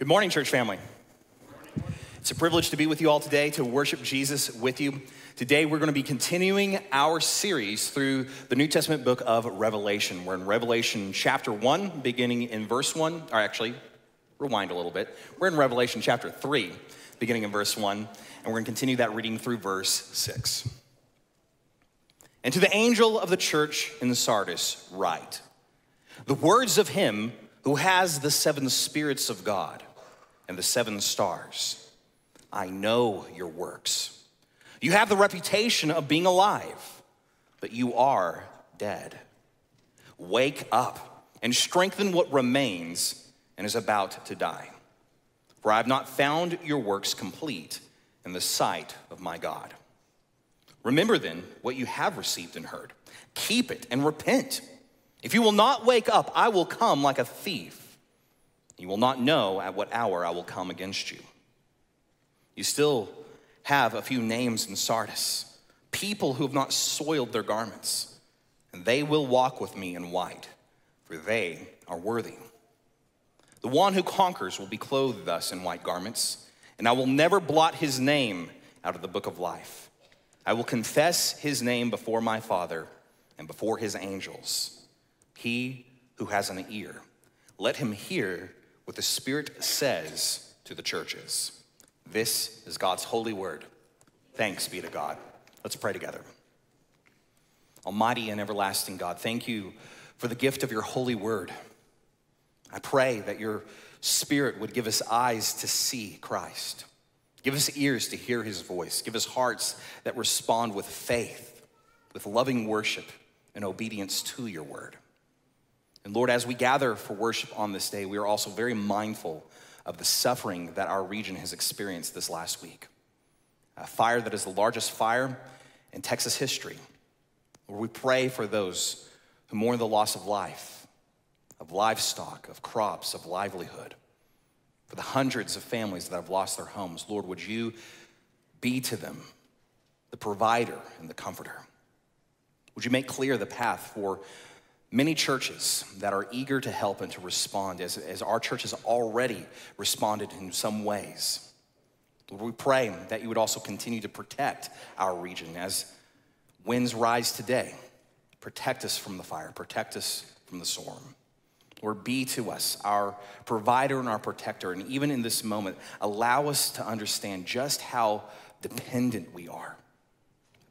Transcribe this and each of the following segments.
Good morning, church family. It's a privilege to be with you all today to worship Jesus with you. Today, we're going to be continuing our series through the New Testament book of Revelation. We're in Revelation chapter 1, beginning in verse 1, or actually, rewind a little bit. We're in Revelation chapter 3, beginning in verse 1, and we're going to continue that reading through verse 6. And to the angel of the church in Sardis, write the words of him who has the seven spirits of God and the seven stars. I know your works. You have the reputation of being alive, but you are dead. Wake up and strengthen what remains and is about to die. For I have not found your works complete in the sight of my God. Remember then what you have received and heard. Keep it and repent. If you will not wake up, I will come like a thief. You will not know at what hour I will come against you. You still have a few names in Sardis, people who have not soiled their garments, and they will walk with me in white, for they are worthy. The one who conquers will be clothed thus in white garments, and I will never blot his name out of the book of life. I will confess his name before my Father and before his angels. He who has an ear, let him hear what the Spirit says to the churches. This is God's holy word. Thanks be to God. Let's pray together. Almighty and everlasting God, thank you for the gift of your holy word. I pray that your Spirit would give us eyes to see Christ, give us ears to hear his voice, give us hearts that respond with faith, with loving worship, and obedience to your word. And Lord, as we gather for worship on this day, we are also very mindful of the suffering that our region has experienced this last week. A fire that is the largest fire in Texas history. Lord, we pray for those who mourn the loss of life, of livestock, of crops, of livelihood, for the hundreds of families that have lost their homes. Lord, would you be to them the provider and the comforter? Would you make clear the path for many churches that are eager to help and to respond, as, as our church has already responded in some ways. Lord, we pray that you would also continue to protect our region as winds rise today. Protect us from the fire, protect us from the storm. Lord, be to us our provider and our protector. And even in this moment, allow us to understand just how dependent we are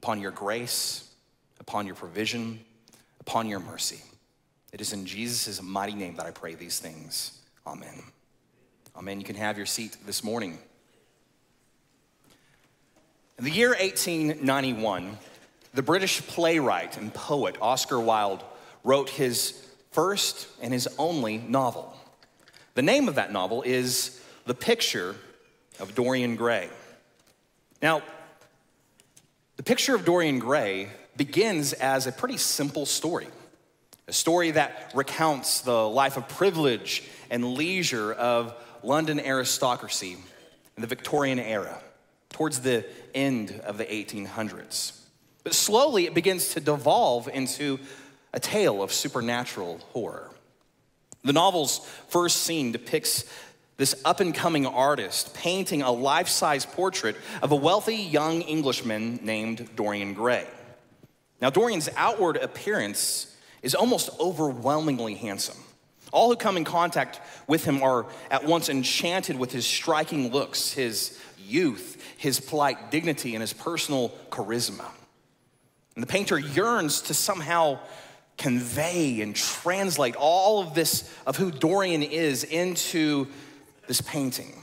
upon your grace, upon your provision, upon your mercy. It is in Jesus' mighty name that I pray these things. Amen. Amen. You can have your seat this morning. In the year 1891, the British playwright and poet Oscar Wilde wrote his first and his only novel. The name of that novel is The Picture of Dorian Gray. Now, the picture of Dorian Gray begins as a pretty simple story a story that recounts the life of privilege and leisure of London aristocracy in the Victorian era, towards the end of the 1800s. But slowly it begins to devolve into a tale of supernatural horror. The novel's first scene depicts this up and coming artist painting a life size portrait of a wealthy young Englishman named Dorian Gray. Now, Dorian's outward appearance is almost overwhelmingly handsome. All who come in contact with him are at once enchanted with his striking looks, his youth, his polite dignity, and his personal charisma. And the painter yearns to somehow convey and translate all of this of who Dorian is into this painting.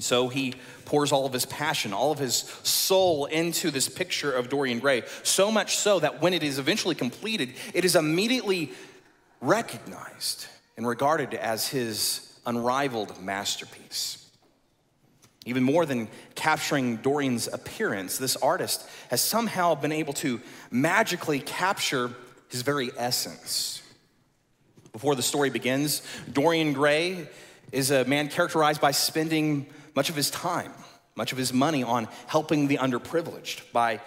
So he pours all of his passion, all of his soul into this picture of Dorian Gray. So much so that when it is eventually completed, it is immediately recognized and regarded as his unrivaled masterpiece. Even more than capturing Dorian's appearance, this artist has somehow been able to magically capture his very essence. Before the story begins, Dorian Gray is a man characterized by spending much of his time, much of his money on helping the underprivileged, by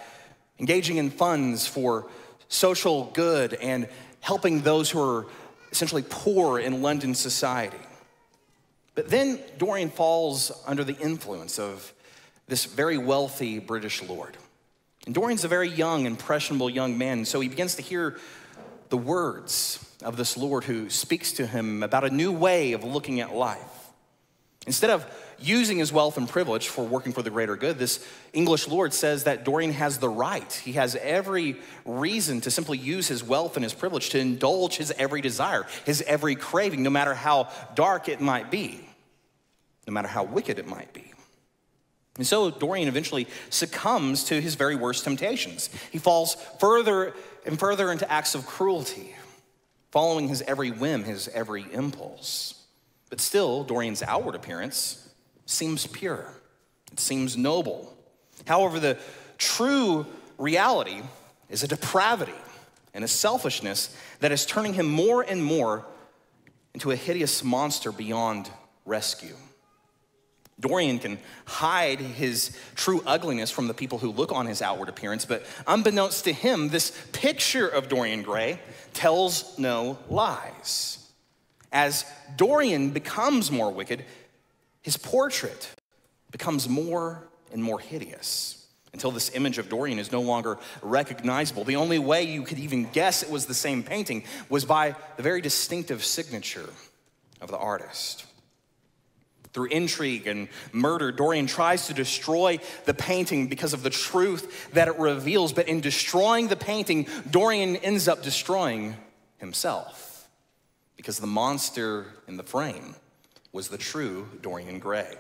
engaging in funds for social good and helping those who are essentially poor in London society. But then Dorian falls under the influence of this very wealthy British lord. And Dorian's a very young, impressionable young man, so he begins to hear the words of this Lord who speaks to him about a new way of looking at life. Instead of using his wealth and privilege for working for the greater good, this English Lord says that Dorian has the right. He has every reason to simply use his wealth and his privilege to indulge his every desire, his every craving, no matter how dark it might be, no matter how wicked it might be. And so Dorian eventually succumbs to his very worst temptations. He falls further and further into acts of cruelty, following his every whim, his every impulse. But still, Dorian's outward appearance seems pure, it seems noble. However, the true reality is a depravity and a selfishness that is turning him more and more into a hideous monster beyond rescue. Dorian can hide his true ugliness from the people who look on his outward appearance, but unbeknownst to him, this picture of Dorian Gray tells no lies. As Dorian becomes more wicked, his portrait becomes more and more hideous until this image of Dorian is no longer recognizable. The only way you could even guess it was the same painting was by the very distinctive signature of the artist. Through intrigue and murder, Dorian tries to destroy the painting because of the truth that it reveals. But in destroying the painting, Dorian ends up destroying himself because the monster in the frame was the true Dorian Gray.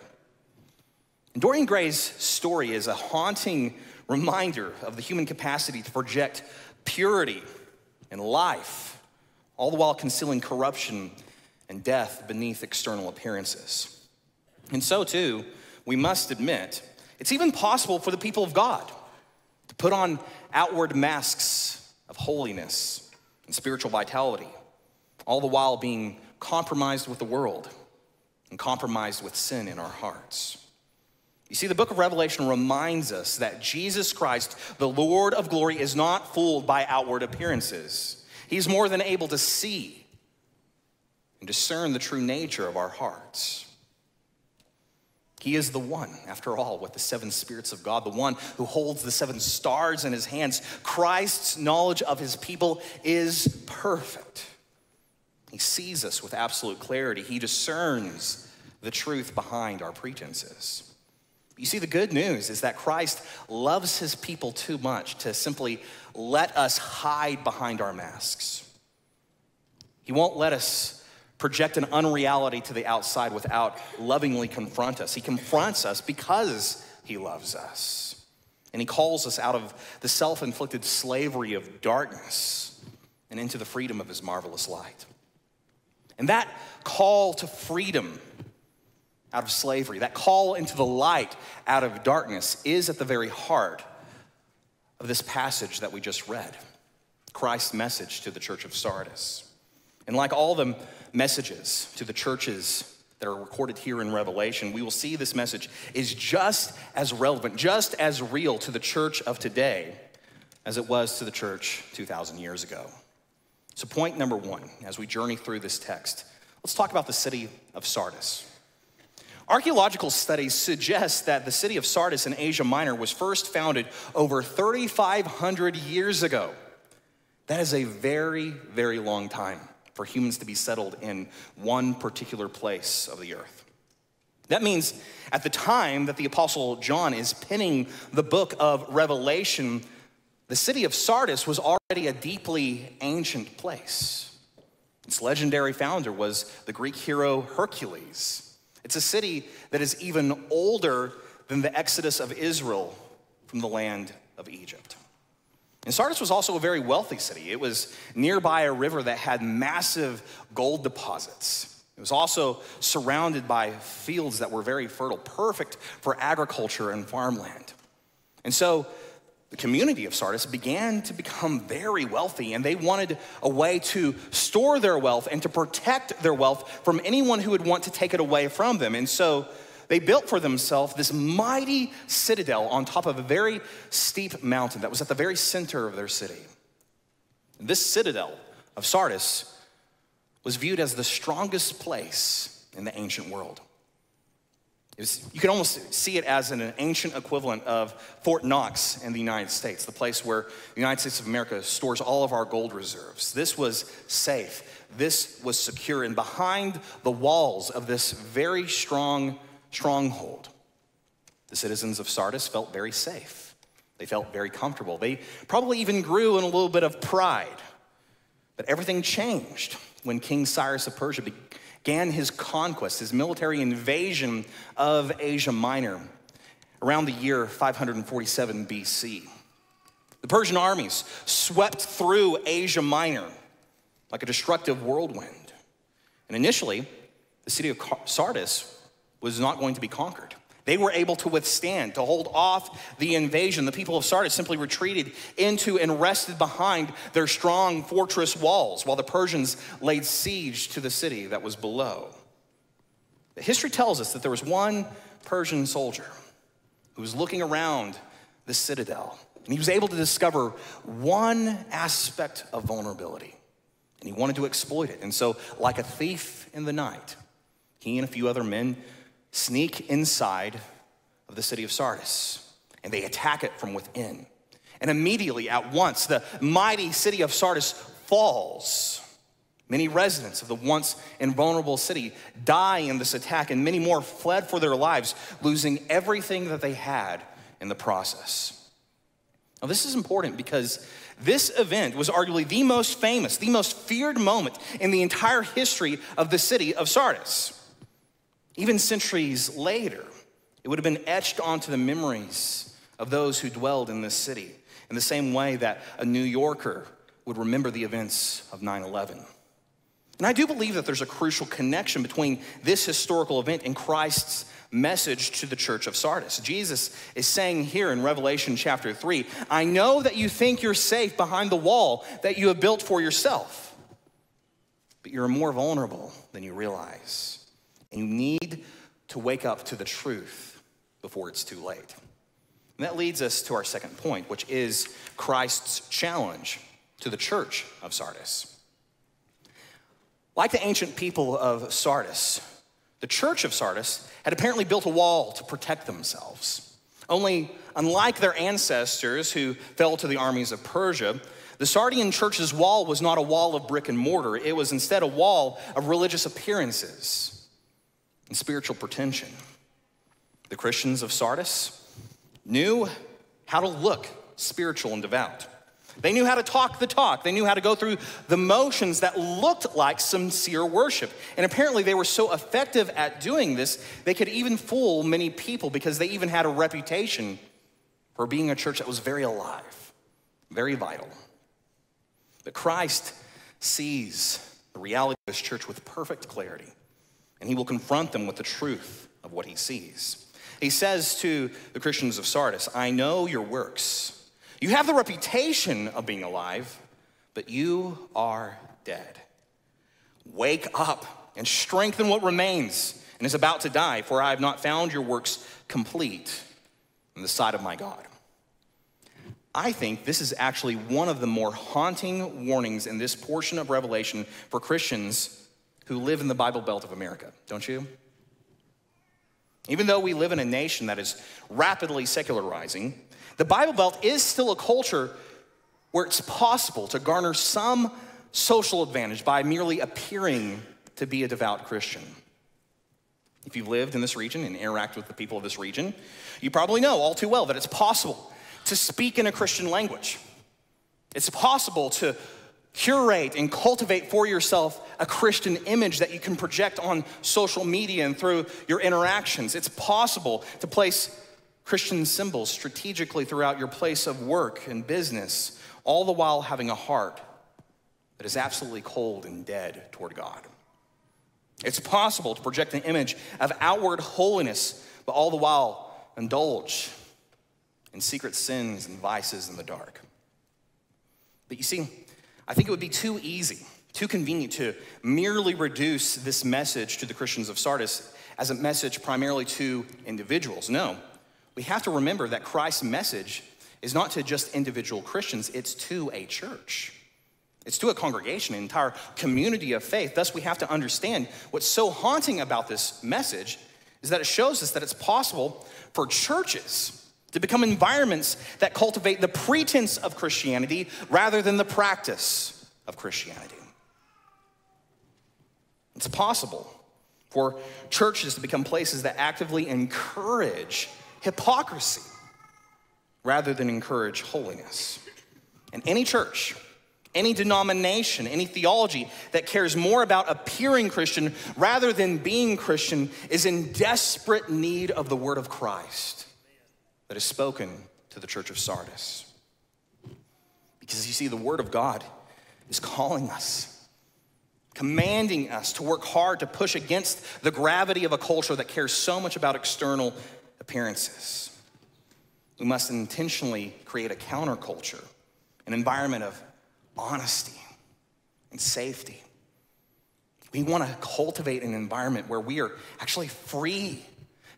And Dorian Gray's story is a haunting reminder of the human capacity to project purity and life, all the while concealing corruption and death beneath external appearances. And so, too, we must admit, it's even possible for the people of God to put on outward masks of holiness and spiritual vitality, all the while being compromised with the world and compromised with sin in our hearts. You see, the book of Revelation reminds us that Jesus Christ, the Lord of glory, is not fooled by outward appearances. He's more than able to see and discern the true nature of our hearts. He is the one, after all, with the seven spirits of God, the one who holds the seven stars in his hands. Christ's knowledge of his people is perfect. He sees us with absolute clarity, he discerns the truth behind our pretenses. You see, the good news is that Christ loves his people too much to simply let us hide behind our masks. He won't let us project an unreality to the outside without lovingly confront us. He confronts us because he loves us. And he calls us out of the self inflicted slavery of darkness and into the freedom of his marvelous light. And that call to freedom out of slavery, that call into the light out of darkness, is at the very heart of this passage that we just read Christ's message to the church of Sardis. And like all the messages to the churches that are recorded here in Revelation, we will see this message is just as relevant, just as real to the church of today as it was to the church 2,000 years ago. So, point number one, as we journey through this text, let's talk about the city of Sardis. Archaeological studies suggest that the city of Sardis in Asia Minor was first founded over 3,500 years ago. That is a very, very long time for humans to be settled in one particular place of the earth. That means at the time that the Apostle John is penning the book of Revelation, the city of Sardis was already a deeply ancient place. Its legendary founder was the Greek hero Hercules. It's a city that is even older than the exodus of Israel from the land of Egypt. And Sardis was also a very wealthy city. It was nearby a river that had massive gold deposits. It was also surrounded by fields that were very fertile, perfect for agriculture and farmland. And so the community of Sardis began to become very wealthy, and they wanted a way to store their wealth and to protect their wealth from anyone who would want to take it away from them. And so they built for themselves this mighty citadel on top of a very steep mountain that was at the very center of their city. This citadel of Sardis was viewed as the strongest place in the ancient world. Was, you can almost see it as an ancient equivalent of Fort Knox in the United States, the place where the United States of America stores all of our gold reserves. This was safe, this was secure, and behind the walls of this very strong stronghold, the citizens of Sardis felt very safe. They felt very comfortable. They probably even grew in a little bit of pride. But everything changed when King Cyrus of Persia began his conquest, his military invasion of Asia Minor around the year 547 BC. The Persian armies swept through Asia Minor like a destructive whirlwind. And initially, the city of Sardis was not going to be conquered. They were able to withstand, to hold off the invasion. The people of Sardis simply retreated into and rested behind their strong fortress walls while the Persians laid siege to the city that was below. History tells us that there was one Persian soldier who was looking around the citadel, and he was able to discover one aspect of vulnerability, and he wanted to exploit it. And so, like a thief in the night, he and a few other men sneak inside of the city of Sardis and they attack it from within. And immediately, at once, the mighty city of Sardis falls. Many residents of the once invulnerable city die in this attack, and many more fled for their lives, losing everything that they had in the process. Now, this is important because this event was arguably the most famous, the most feared moment in the entire history of the city of Sardis. Even centuries later, it would have been etched onto the memories of those who dwelled in this city in the same way that a New Yorker would remember the events of 9 11. And I do believe that there's a crucial connection between this historical event and Christ's message to the church of Sardis. Jesus is saying here in Revelation chapter 3 I know that you think you're safe behind the wall that you have built for yourself, but you're more vulnerable than you realize. And you need to wake up to the truth before it's too late. And that leads us to our second point, which is Christ's challenge to the church of Sardis. Like the ancient people of Sardis, the church of Sardis had apparently built a wall to protect themselves. Only, unlike their ancestors who fell to the armies of Persia, the Sardian church's wall was not a wall of brick and mortar, it was instead a wall of religious appearances and spiritual pretension. The Christians of Sardis knew how to look spiritual and devout. They knew how to talk the talk. They knew how to go through the motions that looked like sincere worship. And apparently, they were so effective at doing this, they could even fool many people because they even had a reputation for being a church that was very alive, very vital. But Christ sees the reality of this church with perfect clarity and he will confront them with the truth of what he sees. He says to the Christians of Sardis, I know your works. You have the reputation of being alive, but you are dead. Wake up and strengthen what remains and is about to die, for I have not found your works complete in the sight of my God. I think this is actually one of the more haunting warnings in this portion of Revelation for Christians who live in the Bible Belt of America, don't you? Even though we live in a nation that is rapidly secularizing, the Bible Belt is still a culture where it's possible to garner some social advantage by merely appearing to be a devout Christian. If you've lived in this region and interact with the people of this region, you probably know all too well that it's possible to speak in a Christian language. It's possible to curate and cultivate for yourself a Christian image that you can project on social media and through your interactions. It's possible to place Christian symbols strategically throughout your place of work and business, all the while having a heart that is absolutely cold and dead toward God. It's possible to project an image of outward holiness, but all the while indulge in secret sins and vices in the dark. But you see, I think it would be too easy, too convenient to merely reduce this message to the Christians of Sardis as a message primarily to individuals. No, we have to remember that Christ's message is not to just individual Christians, it's to a church. It's to a congregation, an entire community of faith. Thus, we have to understand what's so haunting about this message is that it shows us that it's possible for churches to become environments that cultivate the pretense of Christianity rather than the practice of Christianity. It's possible for churches to become places that actively encourage hypocrisy rather than encourage holiness. And any church, any denomination, any theology that cares more about appearing Christian rather than being Christian is in desperate need of the word of Christ that is spoken to the church of Sardis. Because you see, the word of God is calling us commanding us to work hard to push against the gravity of a culture that cares so much about external appearances. We must intentionally create a counterculture, an environment of honesty and safety. We want to cultivate an environment where we are actually free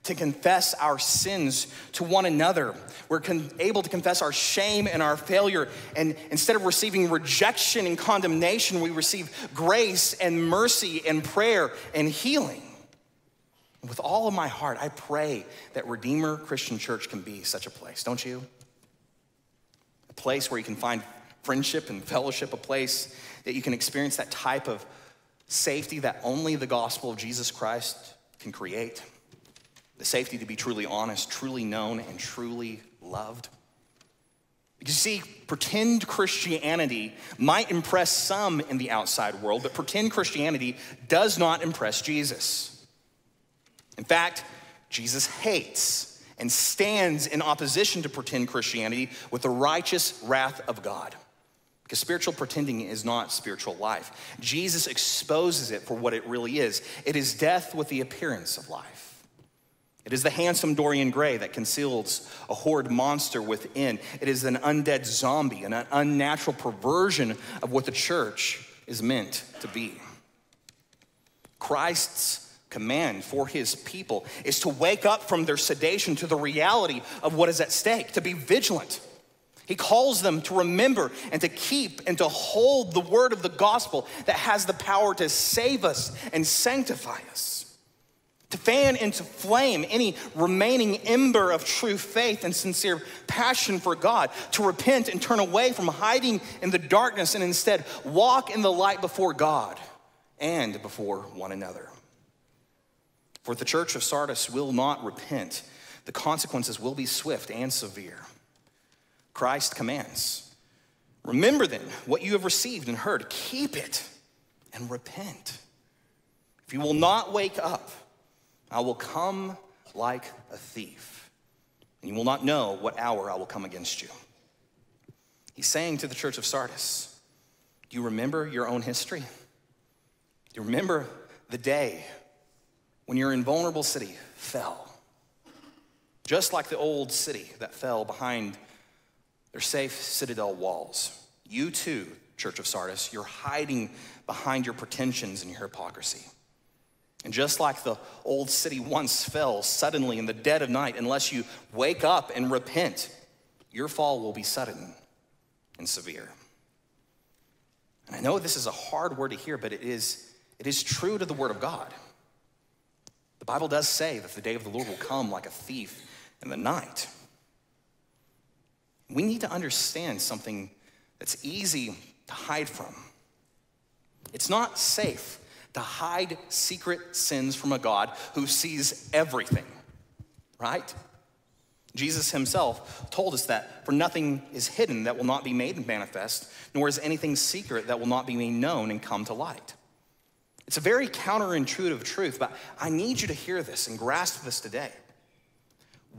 to confess our sins to one another. We're con- able to confess our shame and our failure. And instead of receiving rejection and condemnation, we receive grace and mercy and prayer and healing. With all of my heart, I pray that Redeemer Christian Church can be such a place, don't you? A place where you can find friendship and fellowship, a place that you can experience that type of safety that only the gospel of Jesus Christ can create the safety to be truly honest, truly known, and truly loved. Because you see, pretend Christianity might impress some in the outside world, but pretend Christianity does not impress Jesus. In fact, Jesus hates and stands in opposition to pretend Christianity with the righteous wrath of God. Because spiritual pretending is not spiritual life. Jesus exposes it for what it really is it is death with the appearance of life. It is the handsome Dorian Gray that conceals a horrid monster within. It is an undead zombie, an unnatural perversion of what the church is meant to be. Christ's command for his people is to wake up from their sedation to the reality of what is at stake, to be vigilant. He calls them to remember and to keep and to hold the word of the gospel that has the power to save us and sanctify us to fan into flame any remaining ember of true faith and sincere passion for God, to repent and turn away from hiding in the darkness and instead walk in the light before God and before one another. For the church of Sardis will not repent, the consequences will be swift and severe. Christ commands Remember then what you have received and heard, keep it and repent. If you will not wake up, I will come like a thief, and you will not know what hour I will come against you. He's saying to the church of Sardis, Do you remember your own history? Do you remember the day when your invulnerable city fell? Just like the old city that fell behind their safe citadel walls. You too, Church of Sardis, you're hiding behind your pretensions and your hypocrisy. And just like the old city once fell suddenly in the dead of night, unless you wake up and repent, your fall will be sudden and severe. And I know this is a hard word to hear, but it is, it is true to the word of God. The Bible does say that the day of the Lord will come like a thief in the night. We need to understand something that's easy to hide from. It's not safe to hide secret sins from a God who sees everything, right? Jesus himself told us that for nothing is hidden that will not be made manifest, nor is anything secret that will not be made known and come to light. It's a very counterintuitive truth, but I need you to hear this and grasp this today.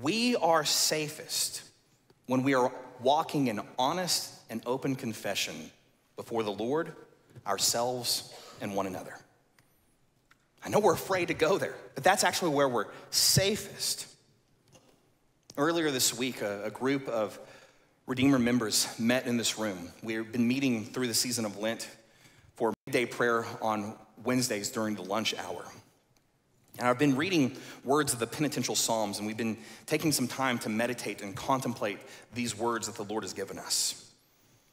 We are safest when we are walking in honest and open confession before the Lord, ourselves, and one another. I know we're afraid to go there, but that's actually where we're safest. Earlier this week, a, a group of Redeemer members met in this room. We've been meeting through the season of Lent for midday prayer on Wednesdays during the lunch hour. And I've been reading words of the penitential Psalms, and we've been taking some time to meditate and contemplate these words that the Lord has given us.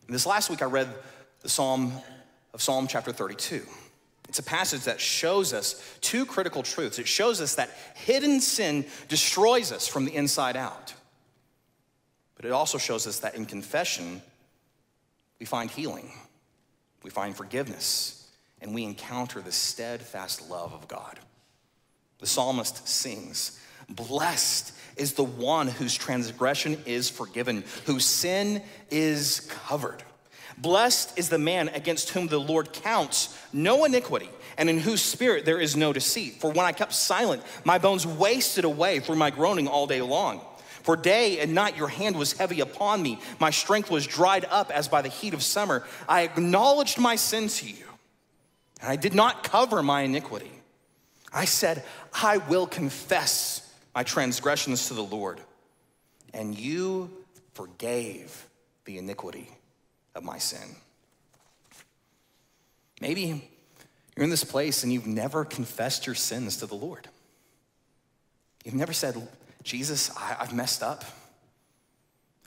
And this last week, I read the Psalm of Psalm chapter 32. It's a passage that shows us two critical truths. It shows us that hidden sin destroys us from the inside out. But it also shows us that in confession, we find healing, we find forgiveness, and we encounter the steadfast love of God. The psalmist sings, Blessed is the one whose transgression is forgiven, whose sin is covered. Blessed is the man against whom the Lord counts no iniquity, and in whose spirit there is no deceit. For when I kept silent, my bones wasted away through my groaning all day long. For day and night your hand was heavy upon me. My strength was dried up as by the heat of summer. I acknowledged my sin to you, and I did not cover my iniquity. I said, I will confess my transgressions to the Lord, and you forgave the iniquity of my sin. Maybe you're in this place and you've never confessed your sins to the Lord. You've never said, Jesus, I, have messed up.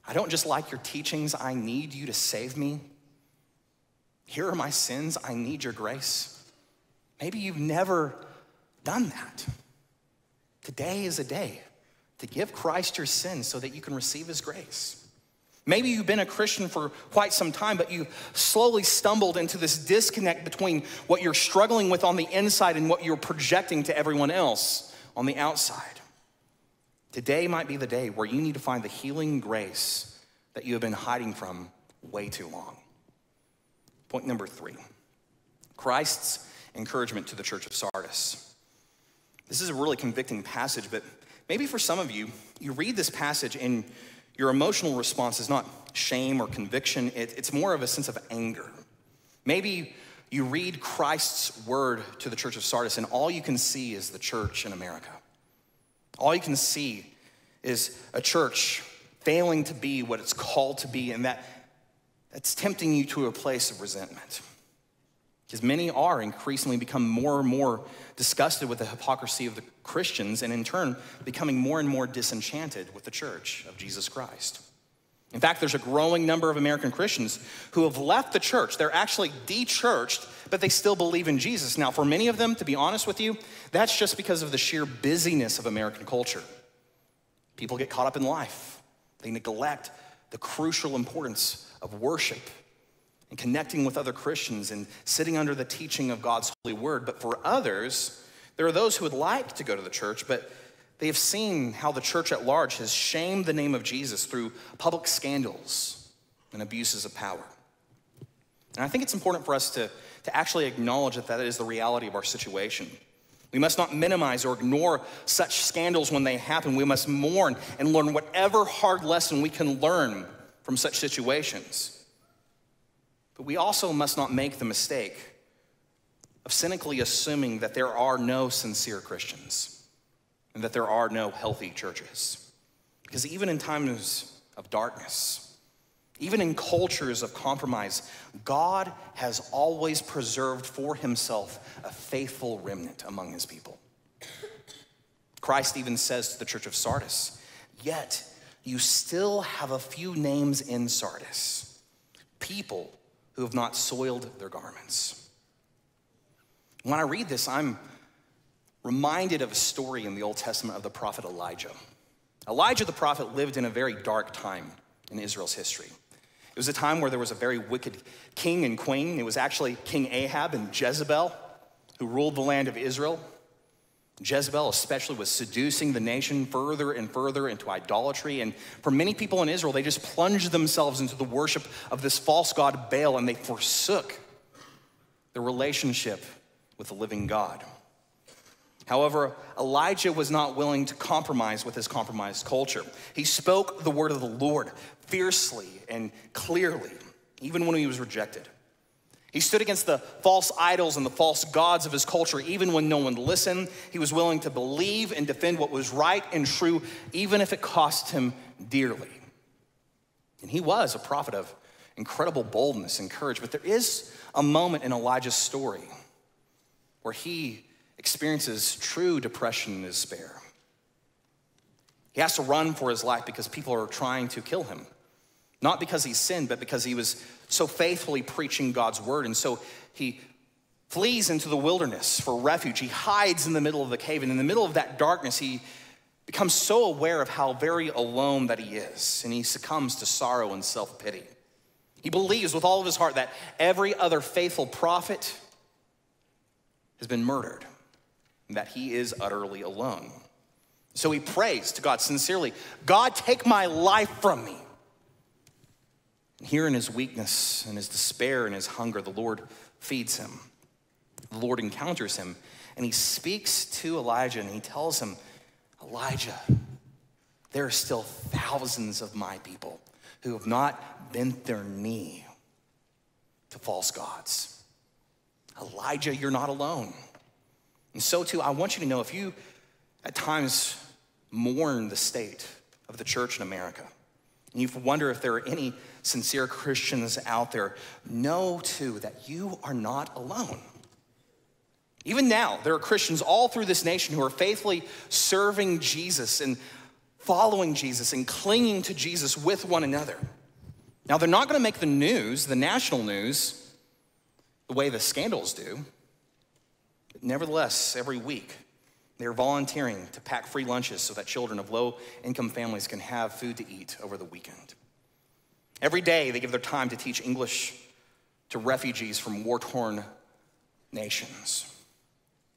I don't just like your teachings, I need you to save me. Here are my sins, I need your grace. Maybe you've never done that. Today is a day to give Christ your sins so that you can receive his grace. Maybe you've been a Christian for quite some time, but you've slowly stumbled into this disconnect between what you're struggling with on the inside and what you're projecting to everyone else on the outside. Today might be the day where you need to find the healing grace that you have been hiding from way too long. Point number three Christ's encouragement to the church of Sardis. This is a really convicting passage, but maybe for some of you, you read this passage and your emotional response is not shame or conviction, it, it's more of a sense of anger. Maybe you read Christ's word to the church of Sardis, and all you can see is the church in America. All you can see is a church failing to be what it's called to be, and that, that's tempting you to a place of resentment. Because many are increasingly become more and more disgusted with the hypocrisy of the Christians and in turn becoming more and more disenchanted with the church of Jesus Christ. In fact, there's a growing number of American Christians who have left the church. They're actually de-churched, but they still believe in Jesus. Now, for many of them, to be honest with you, that's just because of the sheer busyness of American culture. People get caught up in life. They neglect the crucial importance of worship and connecting with other Christians and sitting under the teaching of God's holy word. But for others, there are those who would like to go to the church, but they have seen how the church at large has shamed the name of Jesus through public scandals and abuses of power. And I think it's important for us to, to actually acknowledge that that is the reality of our situation. We must not minimize or ignore such scandals when they happen. We must mourn and learn whatever hard lesson we can learn from such situations. But we also must not make the mistake of cynically assuming that there are no sincere Christians and that there are no healthy churches. Because even in times of darkness, even in cultures of compromise, God has always preserved for himself a faithful remnant among his people. Christ even says to the church of Sardis, Yet you still have a few names in Sardis, people who have not soiled their garments. When I read this, I'm reminded of a story in the Old Testament of the prophet Elijah. Elijah the prophet lived in a very dark time in Israel's history. It was a time where there was a very wicked king and queen. It was actually King Ahab and Jezebel who ruled the land of Israel. Jezebel, especially, was seducing the nation further and further into idolatry. And for many people in Israel, they just plunged themselves into the worship of this false god Baal and they forsook the relationship with the living God. However, Elijah was not willing to compromise with his compromised culture. He spoke the word of the Lord fiercely and clearly, even when he was rejected. He stood against the false idols and the false gods of his culture, even when no one listened. He was willing to believe and defend what was right and true, even if it cost him dearly. And he was a prophet of incredible boldness and courage. But there is a moment in Elijah's story where he experiences true depression and despair. He has to run for his life because people are trying to kill him. Not because he sinned, but because he was so faithfully preaching God's word. And so he flees into the wilderness for refuge. He hides in the middle of the cave, and in the middle of that darkness, he becomes so aware of how very alone that he is, and he succumbs to sorrow and self pity. He believes with all of his heart that every other faithful prophet has been murdered, and that he is utterly alone. So he prays to God sincerely God, take my life from me. Here in his weakness and his despair and his hunger, the Lord feeds him. The Lord encounters him and he speaks to Elijah and he tells him, Elijah, there are still thousands of my people who have not bent their knee to false gods. Elijah, you're not alone. And so, too, I want you to know if you at times mourn the state of the church in America, and you wonder if there are any sincere Christians out there, know too that you are not alone. Even now, there are Christians all through this nation who are faithfully serving Jesus and following Jesus and clinging to Jesus with one another. Now, they're not going to make the news, the national news, the way the scandals do. But nevertheless, every week, they're volunteering to pack free lunches so that children of low income families can have food to eat over the weekend. Every day, they give their time to teach English to refugees from war torn nations.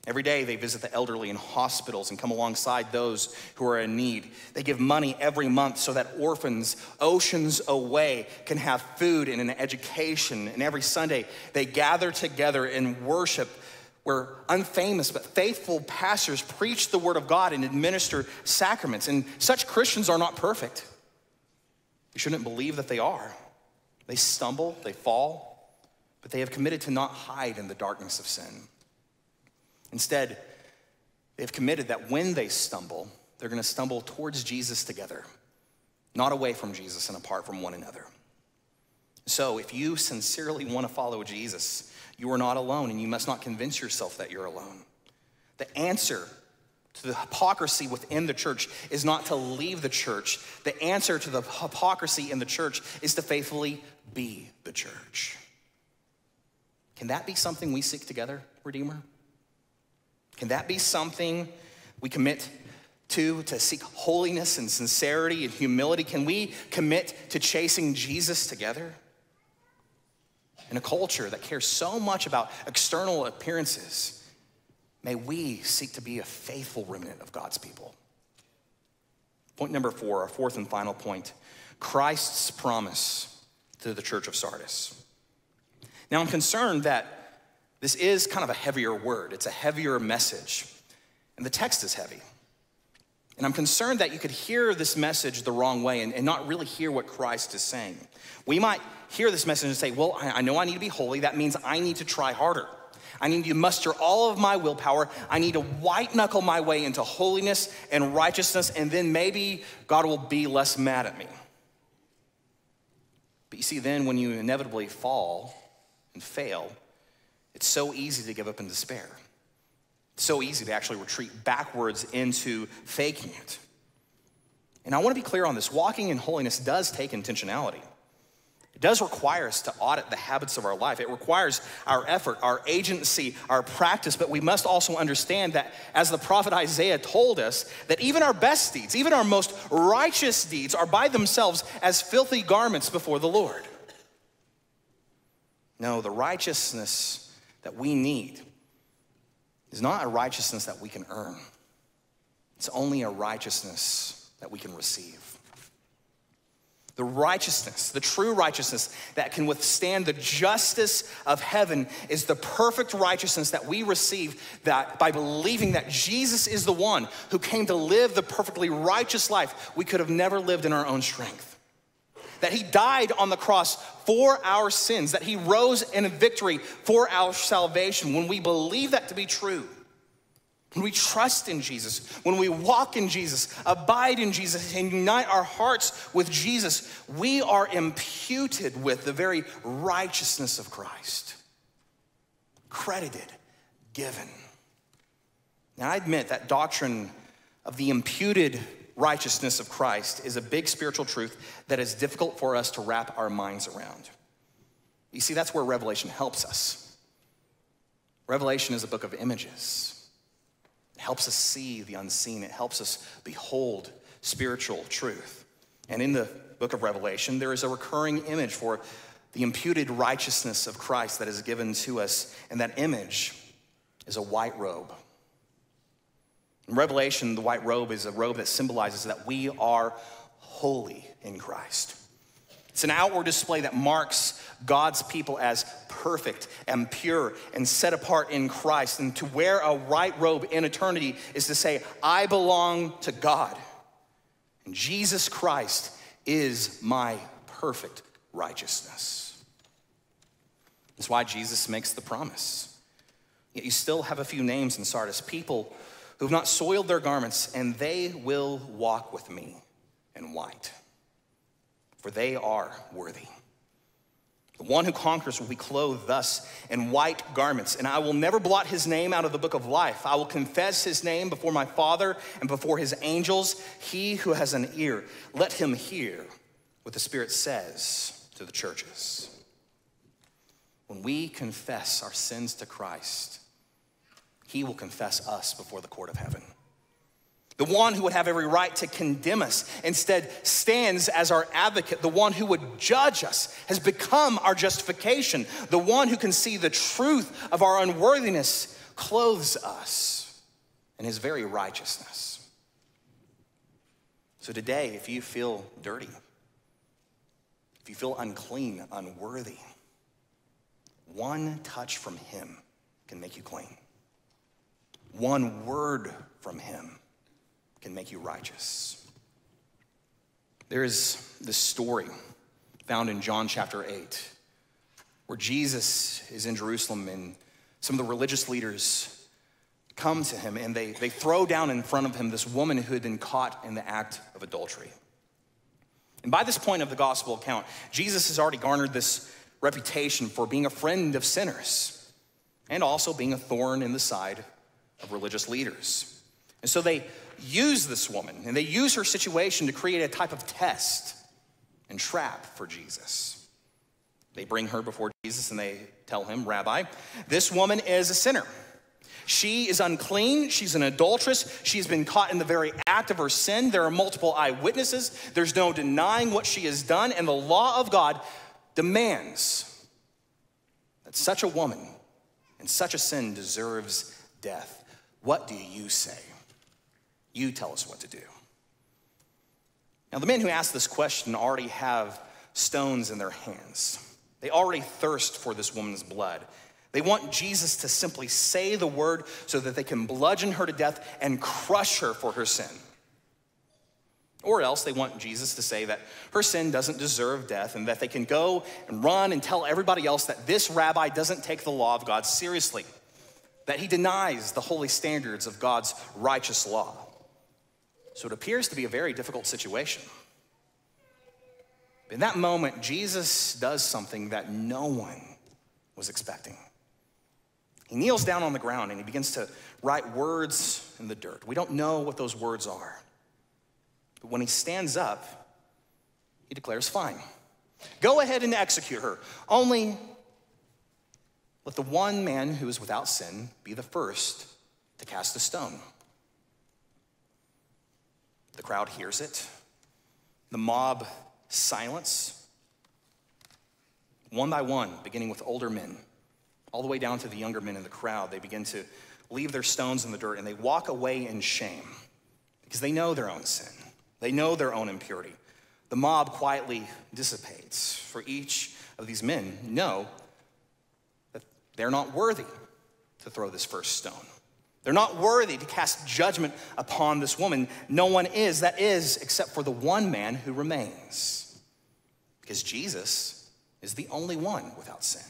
Every day they visit the elderly in hospitals and come alongside those who are in need. They give money every month so that orphans oceans away can have food and an education. And every Sunday they gather together in worship where unfamous but faithful pastors preach the word of God and administer sacraments. And such Christians are not perfect. You shouldn't believe that they are. They stumble, they fall, but they have committed to not hide in the darkness of sin. Instead, they've committed that when they stumble, they're going to stumble towards Jesus together, not away from Jesus and apart from one another. So, if you sincerely want to follow Jesus, you are not alone, and you must not convince yourself that you're alone. The answer to the hypocrisy within the church is not to leave the church. The answer to the hypocrisy in the church is to faithfully be the church. Can that be something we seek together, Redeemer? Can that be something we commit to, to seek holiness and sincerity and humility? Can we commit to chasing Jesus together? In a culture that cares so much about external appearances, may we seek to be a faithful remnant of God's people. Point number four, our fourth and final point Christ's promise to the church of Sardis. Now, I'm concerned that this is kind of a heavier word, it's a heavier message. And the text is heavy. And I'm concerned that you could hear this message the wrong way and, and not really hear what Christ is saying. We might hear this message and say, Well, I, I know I need to be holy. That means I need to try harder. I need to muster all of my willpower. I need to white knuckle my way into holiness and righteousness, and then maybe God will be less mad at me. But you see, then when you inevitably fall and fail, it's so easy to give up in despair. It's so easy to actually retreat backwards into faking it. And I want to be clear on this walking in holiness does take intentionality. It does require us to audit the habits of our life. It requires our effort, our agency, our practice, but we must also understand that, as the prophet Isaiah told us, that even our best deeds, even our most righteous deeds, are by themselves as filthy garments before the Lord. No, the righteousness that we need is not a righteousness that we can earn, it's only a righteousness that we can receive. The righteousness, the true righteousness that can withstand the justice of heaven is the perfect righteousness that we receive that by believing that Jesus is the one who came to live the perfectly righteous life we could have never lived in our own strength that he died on the cross for our sins, that he rose in victory for our salvation. When we believe that to be true, when we trust in Jesus, when we walk in Jesus, abide in Jesus, and unite our hearts with Jesus, we are imputed with the very righteousness of Christ. Credited, given. Now, I admit that doctrine of the imputed righteousness of Christ is a big spiritual truth that is difficult for us to wrap our minds around. You see, that's where Revelation helps us. Revelation is a book of images. Helps us see the unseen, it helps us behold spiritual truth. And in the book of Revelation, there is a recurring image for the imputed righteousness of Christ that is given to us, and that image is a white robe. In Revelation, the white robe is a robe that symbolizes that we are holy in Christ. It's an outward display that marks God's people as perfect and pure and set apart in Christ. And to wear a white robe in eternity is to say, I belong to God. And Jesus Christ is my perfect righteousness. That's why Jesus makes the promise. Yet you still have a few names in Sardis, people who have not soiled their garments, and they will walk with me in white, for they are worthy. The one who conquers will be clothed thus in white garments, and I will never blot his name out of the book of life. I will confess his name before my Father and before his angels. He who has an ear, let him hear what the Spirit says to the churches. When we confess our sins to Christ, he will confess us before the court of heaven. The one who would have every right to condemn us instead stands as our advocate. The one who would judge us has become our justification. The one who can see the truth of our unworthiness clothes us in his very righteousness. So today, if you feel dirty, if you feel unclean, unworthy, one touch from him can make you clean. One word from him can make you righteous. There is this story found in John chapter 8 where Jesus is in Jerusalem and some of the religious leaders come to him and they, they throw down in front of him this woman who had been caught in the act of adultery. And by this point of the gospel account, Jesus has already garnered this reputation for being a friend of sinners and also being a thorn in the side of religious leaders. And so they use this woman and they use her situation to create a type of test and trap for Jesus. They bring her before Jesus and they tell him, Rabbi, this woman is a sinner. She is unclean. She's an adulteress. She's been caught in the very act of her sin. There are multiple eyewitnesses. There's no denying what she has done. And the law of God demands that such a woman and such a sin deserves death. What do you say? You tell us what to do. Now, the men who ask this question already have stones in their hands. They already thirst for this woman's blood. They want Jesus to simply say the word so that they can bludgeon her to death and crush her for her sin. Or else they want Jesus to say that her sin doesn't deserve death and that they can go and run and tell everybody else that this rabbi doesn't take the law of God seriously, that he denies the holy standards of God's righteous law. So it appears to be a very difficult situation. In that moment, Jesus does something that no one was expecting. He kneels down on the ground and he begins to write words in the dirt. We don't know what those words are. But when he stands up, he declares, Fine, go ahead and execute her. Only let the one man who is without sin be the first to cast a stone. The crowd hears it. The mob silence. One by one, beginning with older men, all the way down to the younger men in the crowd, they begin to leave their stones in the dirt and they walk away in shame because they know their own sin. They know their own impurity. The mob quietly dissipates, for each of these men know that they're not worthy to throw this first stone. They're not worthy to cast judgment upon this woman. No one is, that is, except for the one man who remains. Because Jesus is the only one without sin.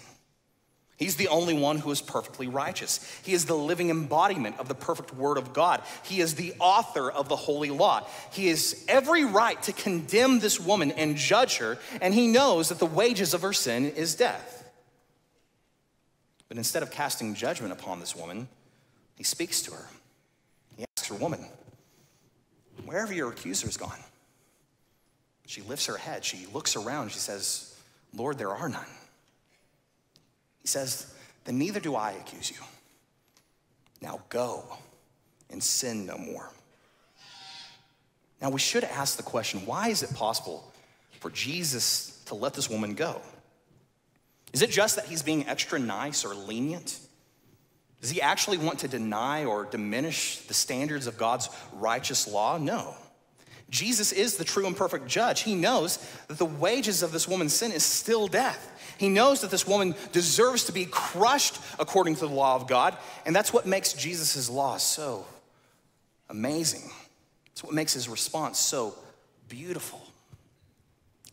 He's the only one who is perfectly righteous. He is the living embodiment of the perfect word of God. He is the author of the holy law. He has every right to condemn this woman and judge her, and he knows that the wages of her sin is death. But instead of casting judgment upon this woman, he speaks to her. He asks her, Woman, where have your accusers gone? She lifts her head. She looks around. She says, Lord, there are none. He says, Then neither do I accuse you. Now go and sin no more. Now, we should ask the question why is it possible for Jesus to let this woman go? Is it just that he's being extra nice or lenient? Does he actually want to deny or diminish the standards of God's righteous law? No. Jesus is the true and perfect judge. He knows that the wages of this woman's sin is still death. He knows that this woman deserves to be crushed according to the law of God, and that's what makes Jesus' law so amazing. It's what makes his response so beautiful.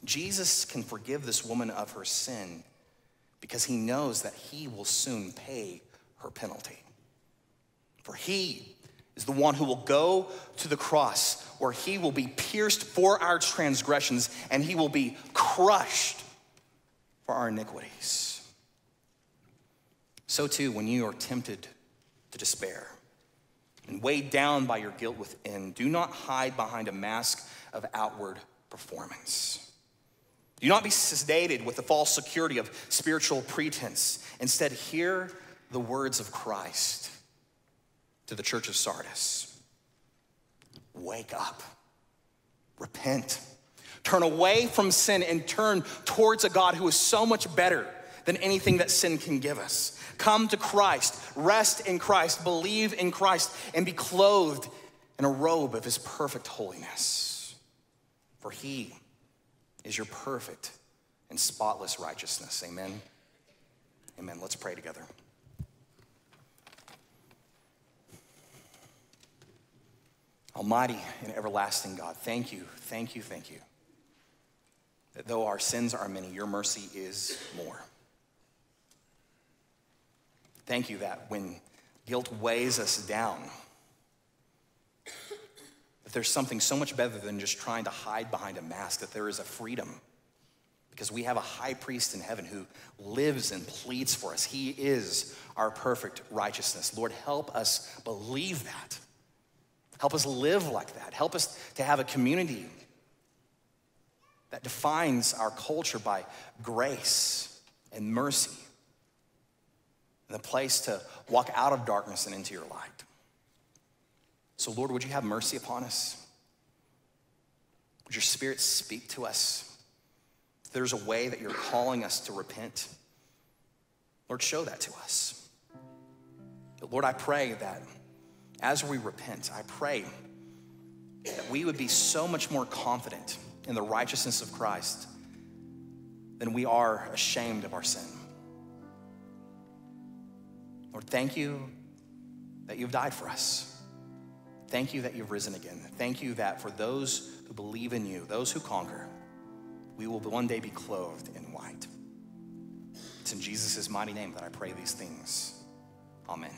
Jesus can forgive this woman of her sin because he knows that he will soon pay her penalty. For he is the one who will go to the cross where he will be pierced for our transgressions and he will be crushed for our iniquities. So, too, when you are tempted to despair and weighed down by your guilt within, do not hide behind a mask of outward performance. Do not be sedated with the false security of spiritual pretense. Instead, hear the words of Christ to the church of Sardis Wake up, repent, turn away from sin, and turn towards a God who is so much better than anything that sin can give us. Come to Christ, rest in Christ, believe in Christ, and be clothed in a robe of his perfect holiness. For he is your perfect and spotless righteousness. Amen. Amen. Let's pray together. Almighty and everlasting God, thank you, thank you, thank you. That though our sins are many, your mercy is more. Thank you that when guilt weighs us down, that there's something so much better than just trying to hide behind a mask, that there is a freedom. Because we have a high priest in heaven who lives and pleads for us. He is our perfect righteousness. Lord, help us believe that. Help us live like that. Help us to have a community that defines our culture by grace and mercy and the place to walk out of darkness and into your light. So, Lord, would you have mercy upon us? Would your spirit speak to us? If there's a way that you're calling us to repent, Lord, show that to us. But Lord, I pray that as we repent, I pray that we would be so much more confident in the righteousness of Christ than we are ashamed of our sin. Lord, thank you that you've died for us. Thank you that you've risen again. Thank you that for those who believe in you, those who conquer, we will one day be clothed in white. It's in Jesus' mighty name that I pray these things. Amen.